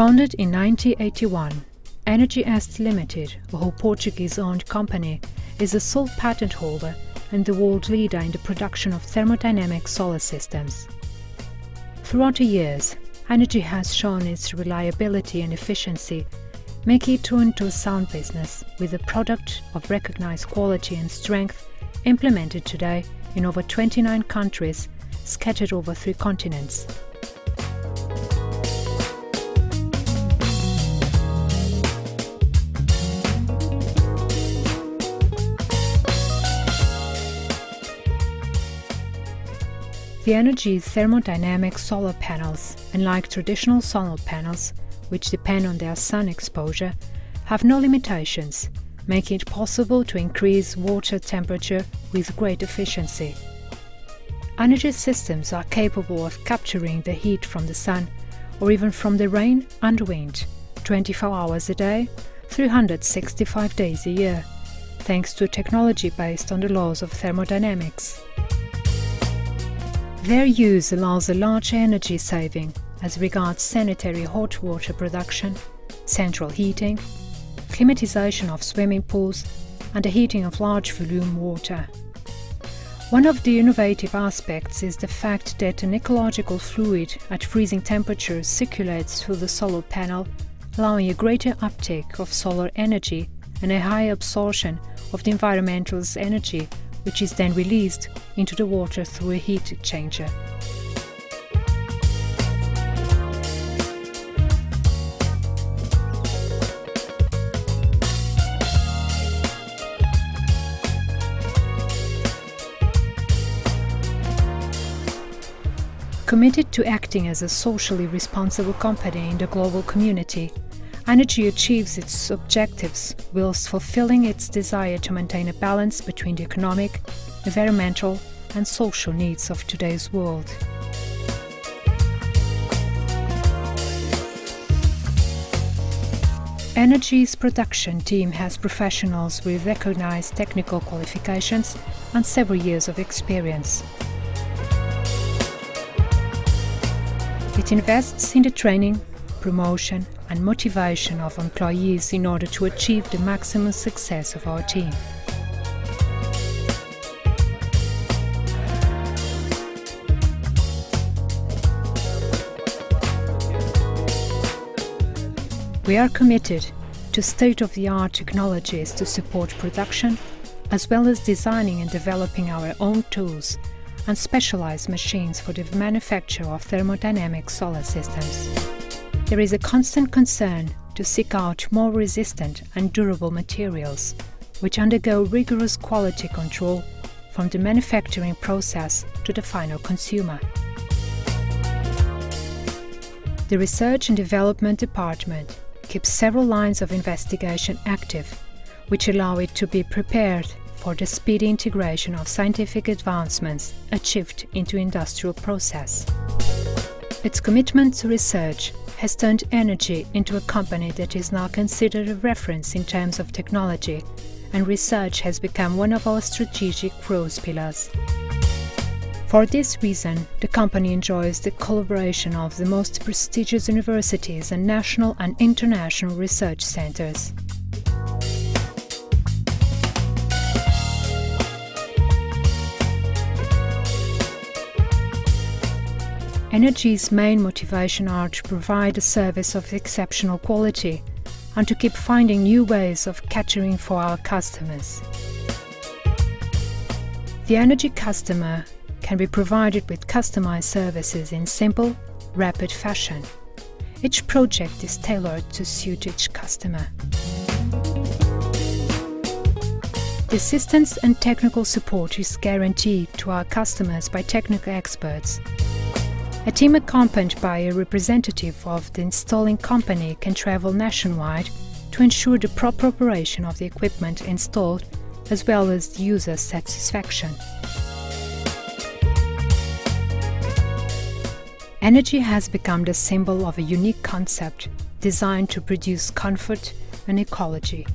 Founded in 1981, Energie Est Limited, a whole Portuguese-owned company, is the sole patent holder and the world leader in the production of thermodynamic solar systems. Throughout the years, Energie has shown its reliability and efficiency, making it turn into a sound business with a product of recognized quality and strength implemented today in over 29 countries scattered over three continents. The Energie thermodynamic solar panels, unlike traditional solar panels, which depend on their sun exposure, have no limitations, making it possible to increase water temperature with great efficiency. Energie systems are capable of capturing the heat from the sun or even from the rain and wind 24 hours a day, 365 days a year, thanks to technology based on the laws of thermodynamics. Their use allows a large energy saving as regards sanitary hot water production, central heating, climatization of swimming pools and the heating of large volume water. One of the innovative aspects is the fact that an ecological fluid at freezing temperatures circulates through the solar panel, allowing a greater uptake of solar energy and a higher absorption of the environmental energy which is then released into the water through a heat exchanger. Committed to acting as a socially responsible company in the global community, Energie achieves its objectives whilst fulfilling its desire to maintain a balance between the economic, environmental and social needs of today's world. Energie's production team has professionals with recognized technical qualifications and several years of experience. It invests in the training, promotion and motivation of employees in order to achieve the maximum success of our team. We are committed to state-of-the-art technologies to support production, as well as designing and developing our own tools and specialized machines for the manufacture of thermodynamic solar systems. There is a constant concern to seek out more resistant and durable materials, which undergo rigorous quality control from the manufacturing process to the final consumer. The Research and Development Department keeps several lines of investigation active, which allow it to be prepared for the speedy integration of scientific advancements achieved into industrial process. Its commitment to research has turned Energie into a company that is now considered a reference in terms of technology, and research has become one of our strategic growth pillars. For this reason, the company enjoys the collaboration of the most prestigious universities and national and international research centers. Energie's main motivation are to provide a service of exceptional quality and to keep finding new ways of catering for our customers. The Energie customer can be provided with customized services in simple, rapid fashion. Each project is tailored to suit each customer. The assistance and technical support is guaranteed to our customers by technical experts a team accompanied by a representative of the installing company can travel nationwide to ensure the proper operation of the equipment installed as well as the user satisfaction. Energie has become the symbol of a unique concept designed to produce comfort and ecology.